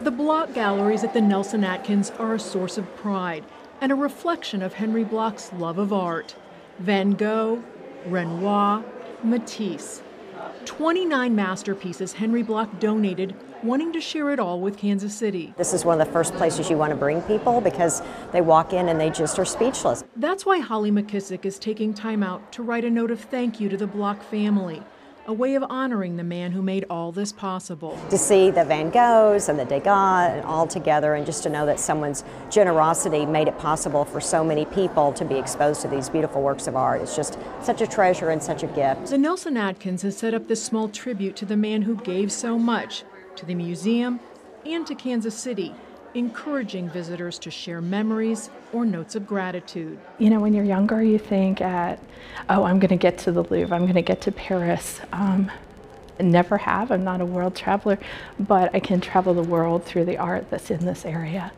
The Bloch galleries at the Nelson Atkins are a source of pride and a reflection of Henry Bloch's love of art. Van Gogh, Renoir, Matisse. 29 masterpieces Henry Block donated, wanting to share it all with Kansas City. This is one of the first places you want to bring people because they walk in and they just are speechless. That's why Holly McKissick is taking time out to write a note of thank you to the Bloch family a way of honoring the man who made all this possible. To see the Van Goghs and the Degas and all together, and just to know that someone's generosity made it possible for so many people to be exposed to these beautiful works of art. It's just such a treasure and such a gift. The Nelson Atkins has set up this small tribute to the man who gave so much to the museum and to Kansas City encouraging visitors to share memories or notes of gratitude. You know, when you're younger, you think at, oh, I'm going to get to the Louvre, I'm going to get to Paris. Um, never have, I'm not a world traveler, but I can travel the world through the art that's in this area.